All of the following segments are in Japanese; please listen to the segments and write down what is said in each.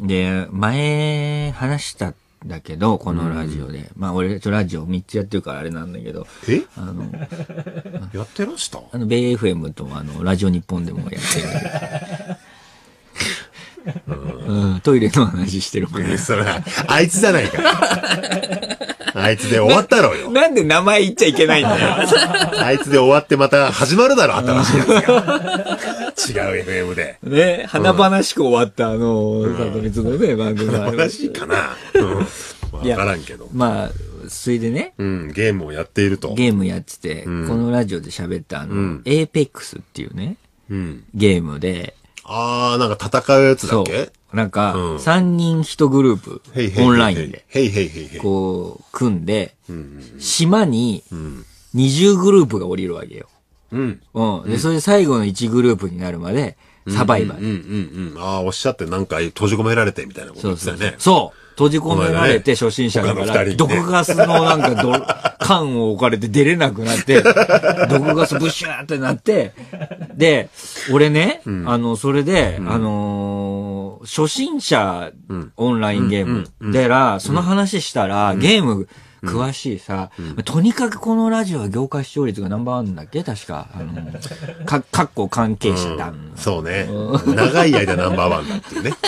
で、前話したんだけど、このラジオで。まあ俺とラジオ3つやってるからあれなんだけど、え？あの、やってらした？あの、ベイ FM とあの、ラジオ日本でもやってる。うん、トイレの話してるもんね。それ、あいつじゃないか。あいつで終わったろうよ。なんで名前言っちゃいけないんだよ。あいつで終わってまた始まるだろ、新しいやつが。違う FM で。ね、華々しく終わったあの、佐藤光のね、番組がありま話かな。うん。わからんけど。まあ、それでね、うん、ゲームをやっていると。ゲームやってて、んこのラジオで喋ったあの、んエーペックスっていうね、うん。ゲームで、あー、なんか戦うやつだそっけ？う。なんか、うん3人1グループオンラインで。こう、組んで、うん。島にうん。20グループが降りるわけよ。うん。うん。で、それで最後の1グループになるまで、サバイバル。うんうんうん。ああ、おっしゃってなんか閉じ込められてみたいなことそうそうそう言ってたよね。。そう閉じ込められて初心者だから、毒ガスのなんかど、缶を置かれて出れなくなって、毒ガスブシューってなって、で、俺ね、あの、それで、あのー初心者オンラインゲームでら、その話したら、ゲーム詳しいさ、とにかくこのラジオは業界視聴率がナンバーワンだっけ？確か。あの、か、かっこ関係者だ。うんそうね。長い間ナンバーワンだっていうね。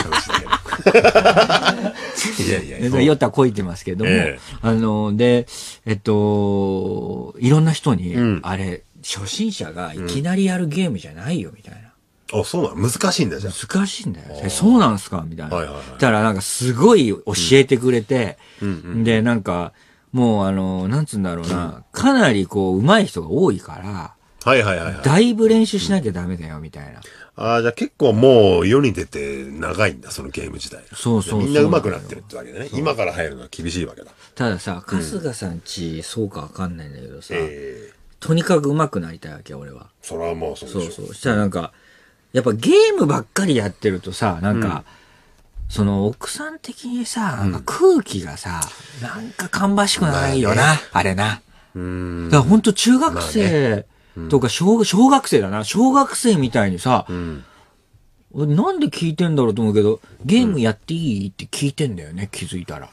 いやいや、そうでヨタこいてますけども、ええあの、で、えっと、いろんな人に、うんあれ、初心者がいきなりやるゲームじゃないよ、みたいな。あ、そうなの？難しいんだじゃん。難しいんだよ。えそうなんすか？みたいな。はいはいはいだからなんかすごい教えてくれて、うんで、なんか、もうあの、なんつうんだろうな、かなりこう、上手い人が多いから、はいはいはいはい。だいぶ練習しなきゃダメだよ、みたいな。ああ、じゃあ結構もう世に出て長いんだ、そのゲーム自体。そうそうそうみんな上手くなってるってわけね。今から入るのは厳しいわけだ。たださ、春日さんち、そうかわかんないんだけどさ、ええとにかく上手くなりたいわけ、俺は。それはもうそう。そうそう。そしたらなんか、やっぱゲームばっかりやってるとさ、なんか、その奥さん的にさ、なんか空気がさ、なんか芳しくないよな、あれな。うーん。だからほんと中学生とか小小学生だな、小学生みたいにさ、うん。俺なんで聞いてんだろうと思うけど、ゲームやっていいって聞いてんだよね、気づいたら。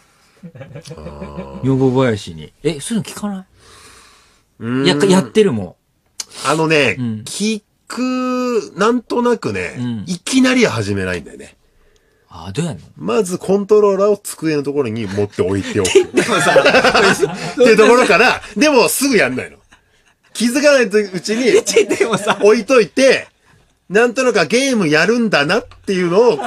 女房林に。え、そういうの聞かなうんいや、やってるもあのね、うん聞く、なんとなくね、うんいきなりは始めないんだよね。ん。あ、どうやんの？まずコントローラーを机のところに持って置いておく。っ でもさ、ていうところから、でもすぐやんないの。気づかないうちに 置いといて、なんとなくゲームやるんだなっていうのを、こ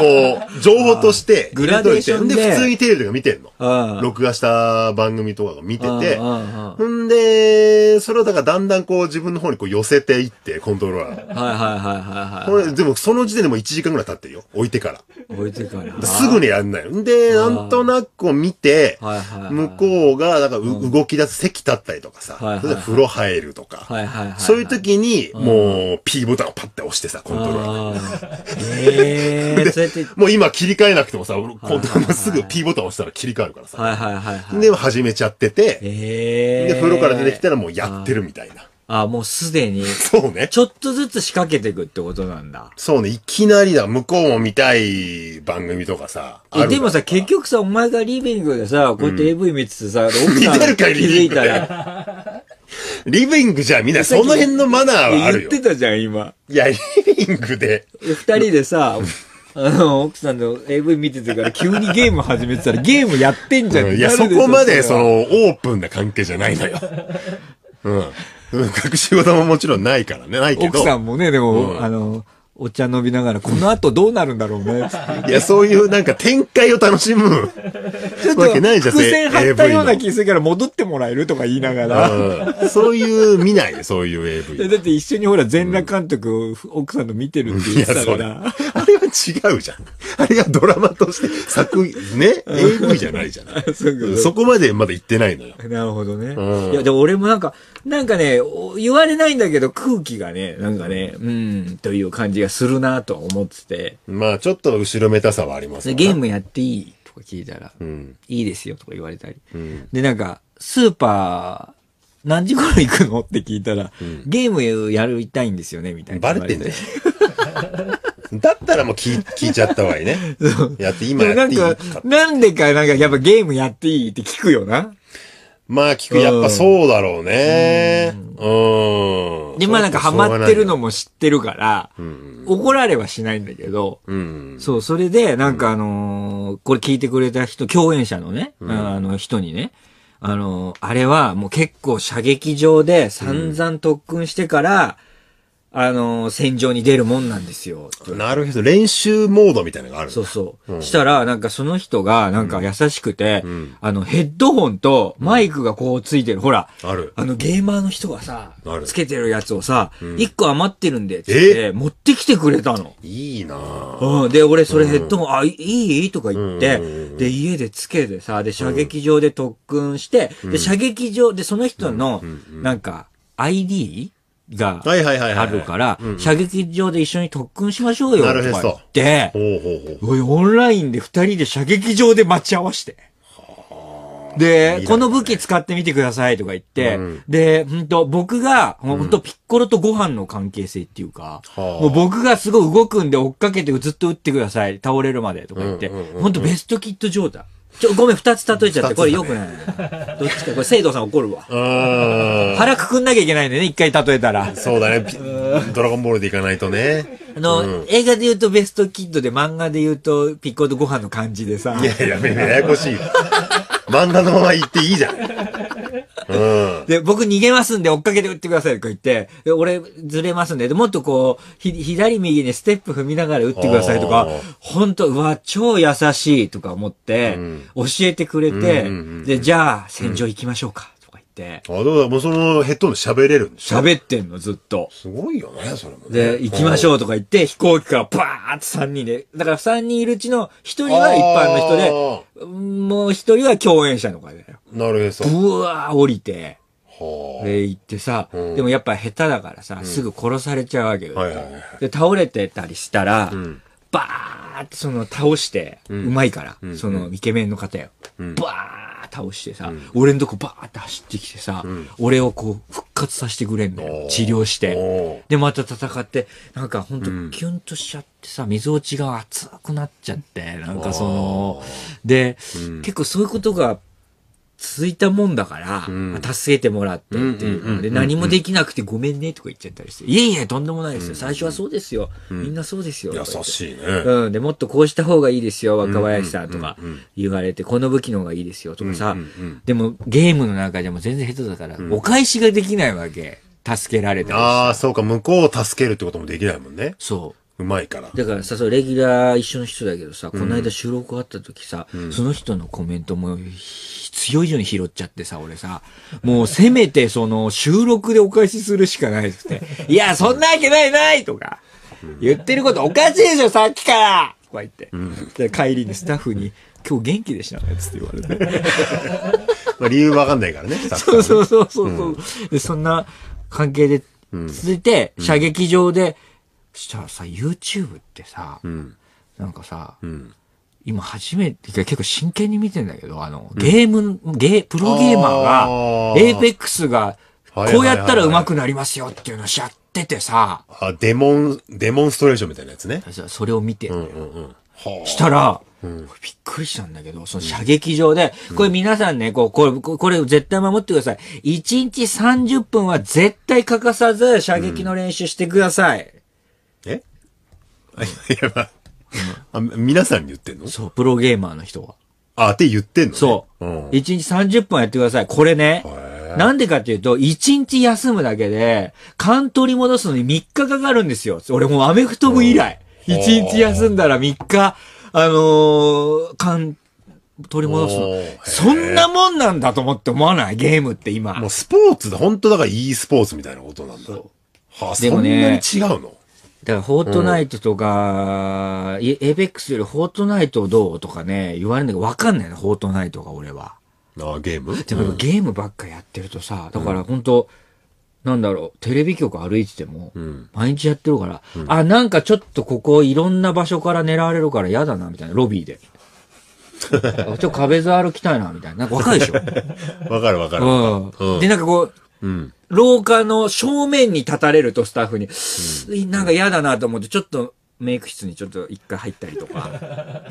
う、情報としてグラデーションで普通にテレビとか見てんの。あ録画した番組とかが見てて、あほんで、それをだからだんだんこう自分の方にこう寄せていって、コントローラー。はいはいはいはいこはい。れ、でもその時点でもう1時間ぐらい経ってるよ。置いてから。置いてから。すぐにやんないの。で、なんとなくこう見て。向こうが、だか動き出す席立ったりとかさ、風呂入るとか。そういう時に、もう、P ボタンをパッて押してさ、コントローラーで。あーええー、そうやって、もう今切り替えなくてもさ、コントローラーすぐ P ボタン押したら切り替えるからさ。はいはいはいはい。で、始めちゃってて、ええー。で、風呂から出てきたらもうやってるみたいな。あ、もうすでに、そうね。ちょっとずつ仕掛けていくってことなんだ。そうね、いきなりだ、向こうも見たい番組とかさ。あえ、るでもさ、結局さ、お前がリビングでさ、こうやって AV 見ててさ、奥さん見てるかい気づいたら、リビングじゃみんなその辺のマナーはあ言るよ。ってたじゃん、今。いや、リビングで。で二人でさ、あの、奥さんの AV 見ててから急にゲーム始めてたら、ゲームやってんじゃんいや、そこまで、その、オープンな関係じゃないのよ。うん。うん隠し事ももちろんないからね、ないけど。奥さんもね、でも、うんあの、お茶飲みながら、この後どうなるんだろうね。いや、そういうなんか展開を楽しむ。ちょっわけないじゃん伏線張ったような気するから戻ってもらえるとか言いながら。うんそういう、見ないで、そういうで AV。だって一緒にほら、全裸監督を奥さんの見てるって言ってた。から。違うじゃん。あれがドラマとして作、ね、AV じゃないじゃない。そこまでまだ行ってないのよ。なるほどね。うんいや、でも俺もなんか、なんかね、お言われないんだけど空気がね、なんかね、うん、という感じがするなとは思ってて。まあ、ちょっと後ろめたさはありますでわゲームやっていいとか聞いたら、うん。いいですよとか言われたり。うん。で、なんか、スーパー、何時頃行くの？って聞いたら、ゲームやりたいんですよね、みたいな。バレてんだよ。だったらもう聞い聞いちゃった方がいいね。やって、今やっていいか、なんでか、なんかやっぱゲームやっていいって聞くよな？まあ聞く、やっぱそうだろうね。うん。で、まあなんかハマってるのも知ってるから、怒られはしないんだけど、うん。そう、それで、なんかあのーこれ聞いてくれた人、共演者のね、あの人にね、あのあれはもう結構射撃場で散々特訓してから、あのー戦場に出るもんなんですよ。なるほど。練習モードみたいなのがあるそうそう。したら、なんかその人が、なんか優しくて、んあの、ヘッドホンとマイクがこうついてる。ほら、ある。あの、ゲーマーの人がさあ、るつけてるやつをさ、一、個余ってるんで、つって、持ってきてくれたの。いいなぁ。うん。で、俺それヘッドホン、あ、いい？いとか言って、うんで、家でつけてさ、で、射撃場で特訓して、で、射撃場でその人の、なんか、ID? が。あるから、射撃場で一緒に特訓しましょうよ、とか言って、ほうほうほう。おい、オンラインで二人で射撃場で待ち合わして。で、いいなこの武器使ってみてくださいとか言って、うんで、ほんと、僕が、ほんと、ピッコロとご飯の関係性っていうか、はあもう僕がすごい動くんで追っかけてずっと撃ってください。倒れるまでとか言って、うんうんうんうんほんとベストキット状態。ちょ、ごめん、二つ例えちゃって、これ良くない？どっちか、これ、聖堂さん怒るわ。腹くくんなきゃいけないんだよね、一回例えたら。そうだね。ピドラゴンボールでいかないとね。あの、映画で言うとベストキッドで、漫画で言うとピッコロとご飯の感じでさ。いやいや、ややこしい。漫画のまま言っていいじゃん。うん。で、僕逃げますんで追っかけて撃ってくださいとか言って、で俺ずれますんで、でもっとこう、ひ、左右にステップ踏みながら撃ってくださいとかあー、ほんと、うわ、超優しいとか思って、教えてくれて、で、じゃあ、戦場行きましょうか、あ、どうだ、もうそのヘッドホンで喋れるんでしょ？喋ってんの、ずっと。すごいよね、それもね。で、行きましょうとか言って、飛行機からバーって3人で、だから3人いるうちの1人は一般の人で、もう1人は共演者の方だよ。なるへそ。ブワー降りて、はで、行ってさ、うん。でもやっぱ下手だからさ、すぐ殺されちゃうわけよ。はいはいはいで、倒れてたりしたら、ん。バーってその倒して、うまいから、ん。そのイケメンの方よ。ん。バー倒してさ、俺んとこバーって走ってきてさ、俺をこう復活させてくれんのよ。治療して。で、また戦って、なんかほんとうん。キュンとしちゃってさ、水落ちが熱くなっちゃって、なんかその、で、うん。結構そういうことが続いたもんだから、ん助けてもらってっていうので、何もできなくてごめんねとか言っちゃったりして、いえいえ、とんでもないですよ。最初はそうですよ。みんなそうですよ。優しいね。うん。で、もっとこうした方がいいですよ、若林さんとか言われて、この武器の方がいいですよとかさ。でも、ゲームの中でも全然下手だから、お返しができないわけ。助けられたああ、そうか、向こうを助けるってこともできないもんね。そう。うまいから。だからさ、そう、レギュラー一緒の人だけどさ、この間収録あった時さ、その人のコメントも必要以上に拾っちゃってさ、俺さ、もうせめてその収録でお返しするしかないって、いや、そんなわけないないとか、言ってることおかしいでしょ、さっきから。とか言って。で帰りにスタッフに、今日元気でしたね、つって言われて。まあ理由わかんないからね、そうそうそうそうそう、で、そんな関係で続いて、射撃場で、したらさ、YouTube ってさ、んなんかさ、ん今初めて、結構真剣に見てんだけど、あの、ゲーム、ゲー、プロゲーマーがエーペックスが、こうやったら上手くなりますよっていうのを知っててさ、あ、デモン、デモンストレーションみたいなやつね。それを見てんのようんうん。はしたら、びっくりしたんだけど、その射撃場で、これ皆さんね、こう、これ、ここれ絶対守ってください。1日30分は絶対欠かさず射撃の練習してください。えあい や、まあ、あ、皆さんに言ってんの？そう、プロゲーマーの人は。あ、って言ってんのねそう。うん。1日30分やってください。これねへ。なんでかっていうと、1日休むだけで、勘取り戻すのに3日かかるんですよ。俺もうアメフト部以来。うん1日休んだら3日、あのー、勘取り戻すの。そんなもんなんだと思って思わない？ゲームって今。もうスポーツだ。本当だから e スポーツみたいなことなんだ。はあ、そんなにでもね違うの？だから、フォートナイトとか、エ Apex よりフォートナイトどうとかね、言われるんだけど、わかんないの、フォートナイトが俺は。あゲーム？でも、ゲームばっかやってるとさ、だから本当なんだろう、テレビ局歩いてても、ん毎日やってるから、あ、なんかちょっとここいろんな場所から狙われるから嫌だな、みたいな、ロビーで。あちょっと壁座歩きたいな、みたいな。なんかわかるでしょ？わかるわかる。うん。うんで、なんかこう、うん。廊下の正面に立たれるとスタッフに、なんか嫌だなと思って、ちょっとメイク室にちょっと一回入ったりとか。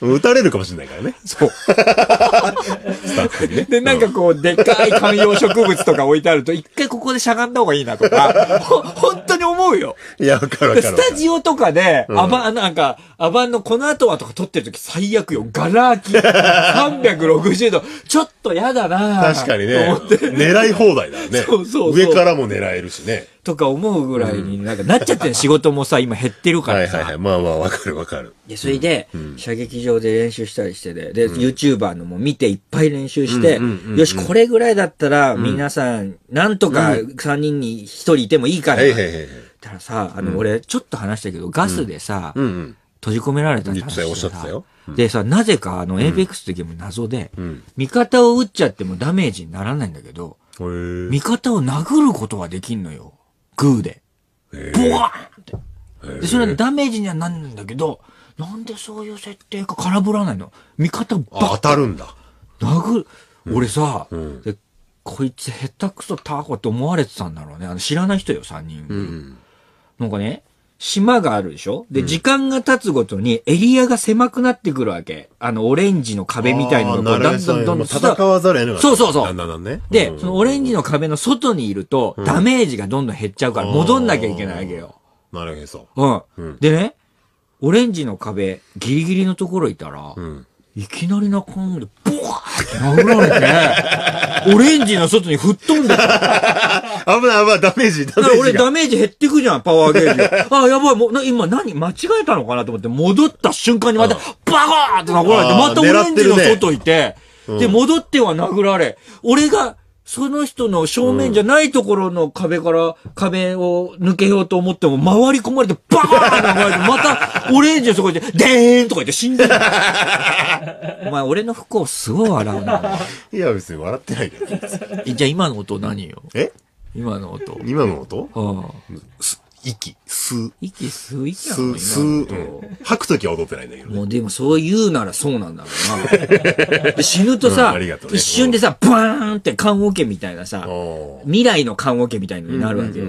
う、撃た、れるかもしれないからね。そう。スタッフにね。で、なんかこう、でっかい観葉植物とか置いてあると、一回ここでしゃがんだ方がいいなとか、ほ本当に思うよ。いや、わかるわでかる。スタジオとかで、うんアバン、なんか、アバンのこの後はとか撮ってる時最悪よ。ガラ空き。360度。ちょっとやだな確かにとね。狙い放題だよね。そうそうそう上からも狙えるしね。とか思うぐらいになんかなっちゃってる仕事もさ、今減ってるからさ。はいはいはい。まあまあ、わかるわかる。で、それで、うん射撃場で練習したりしてで、で、YouTuber のも見ていっぱい練習して、よし、これぐらいだったら、ん皆さん、なんとか3人に1人いてもいいから。はいはいはいはい。たらさ、あの、俺、ちょっと話したけど、ガスでさ。閉じ込められたって話おっしゃってたようんでさ、なぜか、あの、 Apex ってゲーム謎で、うん。味方を撃っちゃってもダメージにならないんだけど、味方を殴ることはできんのよ。グーで。へボワーンって。で、それはダメージにはなんないんだけど、なんでそういう設定か空振らないの味方をあ、バッ当たるんだ。殴る。俺さ、んでこいつ下手くそタコって思われてたんだろうね。あの知らない人よ、3人。うん。なんかね、島があるでしょ？で、時間が経つごとにエリアが狭くなってくるわけ。あの、オレンジの壁みたいなのがだんだんどんどん戦わざるを得なかったそうそうそうだんだんね。でう、んそのオレンジの壁の外にいると、ダメージがどんどん減っちゃうから、戻んなきゃいけないわけよ。なるへそ。うん。うんでね、オレンジの壁、ギリギリのところいたら、うん。いきなりな感じで、ボワーって殴られて、オレンジの外に吹っ飛んでた。危ない危ない、ダメージ、ダメージが。ダメージ減ってくじゃん、パワーゲージが。あ、やばい、もう、な今何間違えたのかなと思って、戻った瞬間にまた、バコーって殴られて、またオレンジの外いて、で、戻っては殴られ、俺が、その人の正面じゃないところの壁から、壁を抜けようと思っても、回り込まれて、バーンってれて、また、オレンジのそこで、でーんとか言って死んでる。お前、俺の不幸すごい笑うな。いや、別に笑ってないけど。え じゃあ今の音何よ？え？今の音。今の音？ああす息、吸う。息吸う息な吸う、の吸う。吐くときは踊ってないんだけどね。もうでもそう言うならそうなんだろうな。で死ぬとうんさ、うね一瞬でさ、バーンって棺桶みたいなさ、未来の棺桶みたいのになるわけよ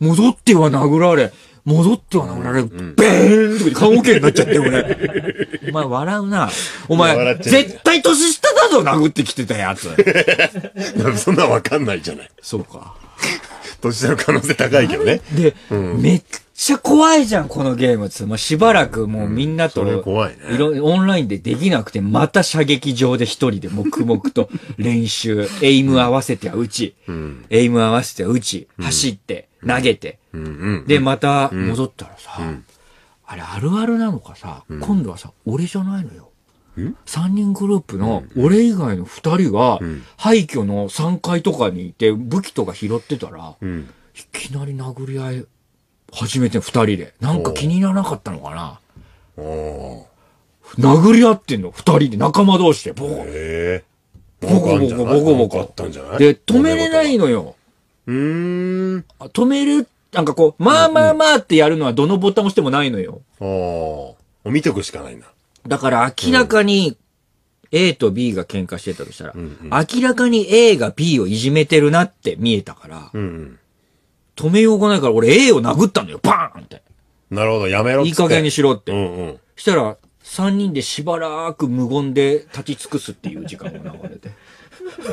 戻っては殴られ、戻っては殴られ、ベーンとか棺桶になっちゃって、俺。お前笑うな。お前絶対年下だぞ、殴ってきてたやつ。そんなんわかんないじゃない。そうか。年下の可能性高いけどね。で、めっちゃ怖いじゃん、このゲームっつ。まあ、しばらくもうみんなと、それ怖いね。いろオンラインでできなくて、また射撃場で一人で黙々と 練習、エイム合わせては撃ち、ん。エイム合わせては撃ち、走って、投げて、うん。うん。で、また戻ったらさ、あれあるあるなのかさ、今度はさ、俺じゃないのよ。三人グループの俺以外の二人がん廃墟の3階とかにいて武器とか拾ってたら、うん。いきなり殴り合い始めて二人で。なんか気にならなかったのかなお殴り合ってんの二人で仲間同士で。ボコ。ボコボコボコボコあったんじゃないで、止めれないのよ。うーん。あ止める、なんかこう、まあまあまあってやるのはどのボタン押してもないのよ。ああ。見とくしかないんだ。だから明らかに A と B が喧嘩してたとしたら、んうん明らかに A が B をいじめてるなって見えたから、うんうん。止めようがないから俺 A を殴ったのよ。バーンって。なるほど、やめろっつって。いい加減にしろって。うんうん。したら、三人でしばらく無言で立ち尽くすっていう時間が流れて。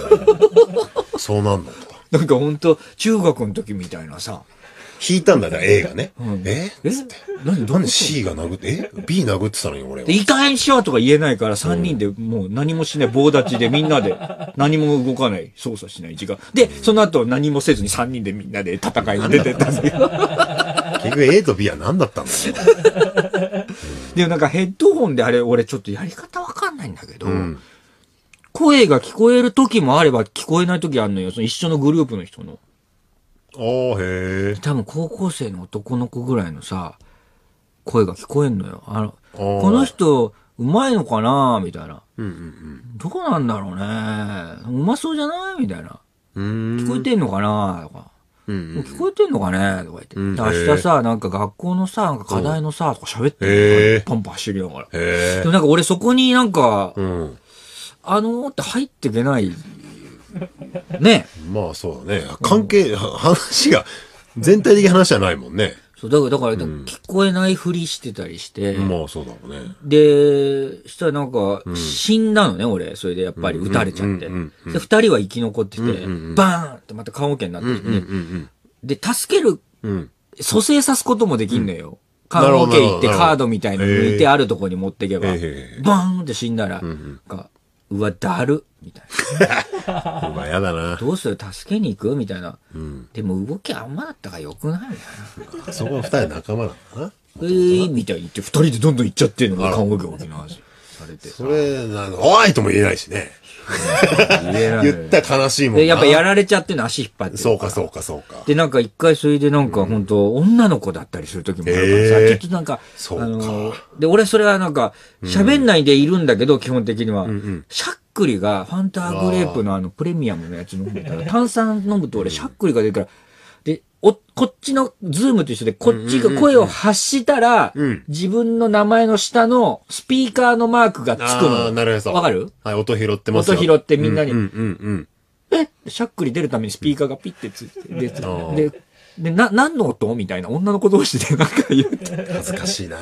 そうなんだと。なんかほんと、中学の時みたいなさ。引いたんだね、A がね。んえ？え？なんでういうこと C が殴って、え ?B 殴ってたのに俺はで。いい加減にしろとか言えないから、三人でもう何もしない棒立ちでみんなで何も動かない、操作しない時間。で、その後何もせずに三人でみんなで戦いに出てったんだけど。結局 A と B は何だったんだろ でもなんかヘッドホンであれ、俺ちょっとやり方わかんないんだけど、う。うん。声が聞こえる時もあれば聞こえない時あるのよ。その一緒のグループの人の。ああ、へえ。多分高校生の男の子ぐらいのさ、声が聞こえんのよ。あの、この人、うまいのかな？みたいな。うんうんどうなんだろうね。うまそうじゃない？みたいな。うん。うん。聞こえてんのかな？とか。うんうん。聞こえてんのかね？とか言って。うんで明日さ、なんか学校のさ、なんか課題のさ、とか喋ってパンパン走りながら。でも。なんか俺そこになんか、うん。あのーって入っていけない。ね。まあそうだね。関係、は話が、全体的な話じゃないもんね。そう、だから、だから、聞こえないふりしてたりして、まあそうだろうね。で、したらなんか、死んだのね、俺。それでやっぱり撃たれちゃって。うんうんうんで、二人は生き残ってて、バーンってまた棺桶になっててね。で、助ける、うん。蘇生さすこともできんのよ。なるほど棺桶行ってなるほどカードみたいの抜いてあるとこに持っていけば、ええバーンって死んだら、なんかうわ、だるみたいな。うわ、やだな。どうする？助けに行く？みたいな。でも動きあんまだったからよくないみたいな。そこは二人仲間なんだな？えー、みたいに言って、二人でどんどん行っちゃってんのが看護業の話されて。それ、なんかおいとも言えないしね。言ったら悲しいもんな。で、やっぱやられちゃってんの足引っ張って。そうか、そうか、そうか。で、なんか一回それでなんか本当女の子だったりする時もあるからさ、えー。ちょっとなんか、そうか。あの、で、俺それはなんか、喋んないでいるんだけど、基本的には、しゃっくりが、ファンタグレープのあの、プレミアムのやつ飲んでたら、炭酸飲むと俺しゃっくりが出るから、で、お、こっちの、ズームと一緒で、こっちが声を発したら、うん自分の名前の下のスピーカーのマークがつくあの。あ、なるほど。わかる？はい、音拾ってますよ。音拾ってみんなにうんうんえしゃっくり出るためにスピーカーがピッてついて、で、ーで、で、な、何の音？みたいな女の子同士でなんか言って。うん。恥ずかしいな。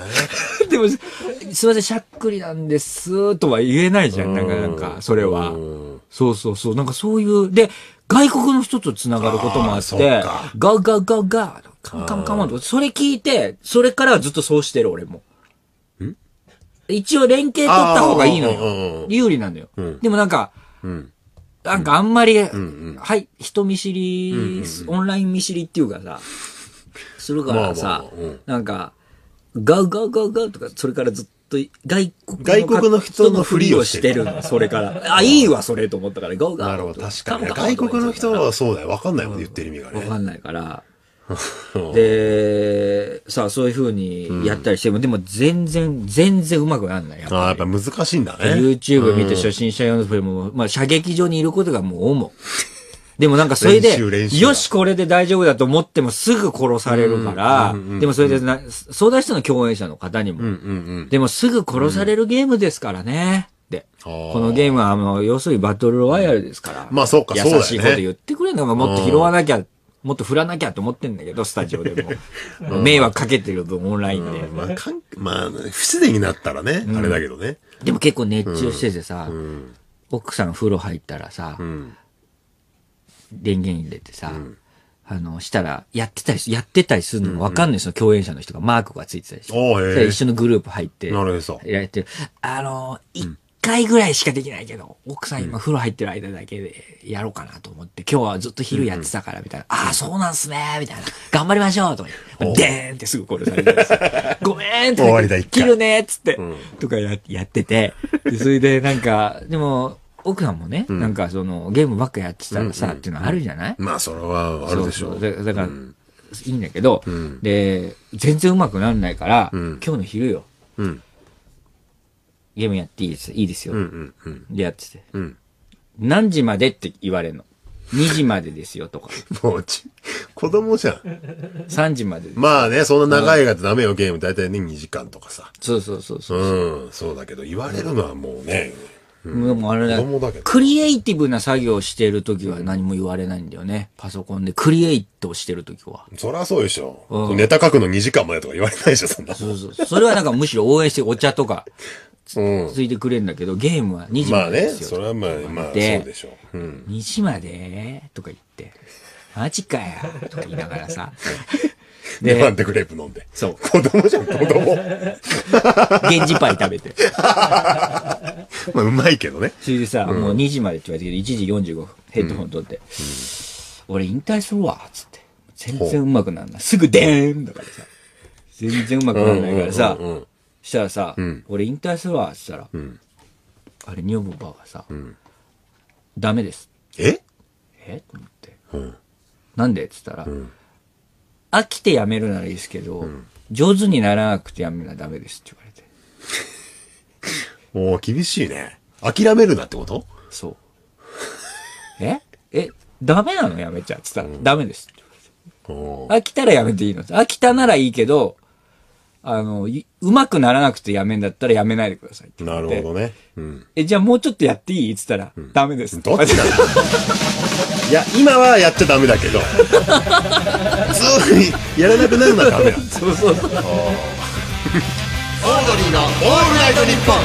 でも、すいません、しゃっくりなんです、とは言えないじゃん。なんか、なんか、それは。うんそうそうそう。なんかそういう、で、外国の人と繋がることもあってか、ガーガーガーガー、カンカンカンとか、それ聞いて、それからはずっとそうしてる、俺も。一応連携取った方がいいのよん。有利なんだよん。でもなんか、うん。なんかあんまり、んはい、人見知り、オンライン見知りっていうかさ、するからさなんか、ガウガウガウガウとか、それからずっと外国外国の人のふりをしてる人のそれから。あ、いいわ、それと思ったから、ガウガウ。なるほど、確かに。外国の人はそうだよ。わかんないもん、言ってる意味がね。わかんないから。で、さあ、そういう風にやったりしても、でも全然、全然うまくなんない。やっああ、やっぱ難しいんだね。YouTube 見て初心者用のプレも、まあ射撃場にいることがもう主。でもなんかそれでよし、これで大丈夫だと思ってもすぐ殺されるから、でもそれでな、相談したの共演者の方にも。うんうんうん。でもすぐ殺されるゲームですからね。で、あーこのゲームは、あの、要するにバトルロワイヤルですから。まあそうか優しいこと言ってくれるのがもっと拾わなきゃ、もっと振らなきゃと思ってんだけど、スタジオでも。迷惑かけてる分、オンラインで。まあ、かん、まあ、不自然になったらね、あれだけどね。でも結構熱中しててさ、奥さん風呂入ったらさ、うん。電源入れてさ、あの、したら、やってたりす、やってたりするのがわかんないですよ、共演者の人がマークがついてたりして。一緒のグループ入って、なるほど。やってる。あの、一回ぐらいしかできないけど、奥さん今風呂入ってる間だけでやろうかなと思って、今日はずっと昼やってたから、みたいな。ああ、そうなんすね、みたいな。頑張りましょうとか言って、でー。んってすぐ殺されてごめんって。終わりだ切るねっつって、とかややってて、でそれでなんか、でも、奥さんもね、なんかその、ゲームばっかやってたらさ、っていうのあるじゃない？まあ、それはあるでしょそうう。そうだだから、いいんだけど、で、全然うまくならないから、今日の昼よ、うん。ゲームやっていいです、いいですよ。うんうんうん。でやってて、うん。何時までって言われるの？2時までですよとか、もうち、子供じゃん。3時までです。まあね、そんな長いがダメよ、ゲーム。だいたいね、2時間とかさ。そうそうそうそう。うん、そうだけど、言われるのはもうね、もうあれだクリエイティブな作業をしてるときは何も言われないんだよね。パソコンでクリエイトをしてるときは。そりゃそうでしょ。うんネタ書くの2時間までとか言われないでしょ、そんな。そうそう。それはなんかむしろ応援してお茶とかうん。ついてくれるんだけど、ゲームは2時まあね、までですよ。それはまあ、まあ、そうででしょう。うん。2時まで？とか言って、マジかよとか言いながらさ。レバンテグレープ飲んで。そう。子供じゃん、子供。源氏パイ食べて。まあ、うまいけどね。それでさ、もう2時までって言われて1時45分、ヘッドホン取って、俺引退するわ、つって。全然うまくなんない。すぐでーんだからさ。全然うまくなんないからさうんうんうん、したらさ、ん俺引退するわ、つったら、んあれ、女房ばがさ、ダメです。え？え？と思って。うん。なんで？っつったら、飽きてやめるならいいですけど、上手にならなくてやめるのはダメですって言われて。もう厳しいね。諦めるなってこと？そう。え？え、ダメなの？やめちゃう。っつったら、ダメですって言われて。お飽きたらやめていいの？飽きたならいいけど、あの、いうまくならなくてやめんだったらやめないでくださいってなるほどね。うん。え、じゃあもうちょっとやっていい？って言ったら、ダメです。どっちだ？いや、今はやっちゃダメだけど、普通にやらなくなるのはダメだ。そうそうそう。オードリーのオールナイトニッポン